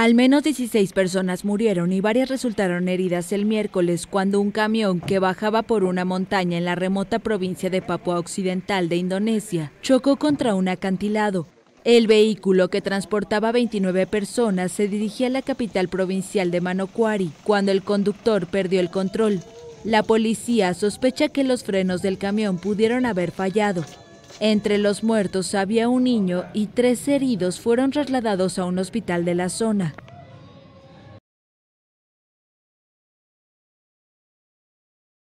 Al menos 16 personas murieron y varias resultaron heridas el miércoles cuando un camión que bajaba por una montaña en la remota provincia de Papua Occidental de Indonesia chocó contra un acantilado. El vehículo que transportaba 29 personas se dirigía a la capital provincial de Manokwari cuando el conductor perdió el control. La policía sospecha que los frenos del camión pudieron haber fallado. Entre los muertos había un niño y tres heridos fueron trasladados a un hospital de la zona.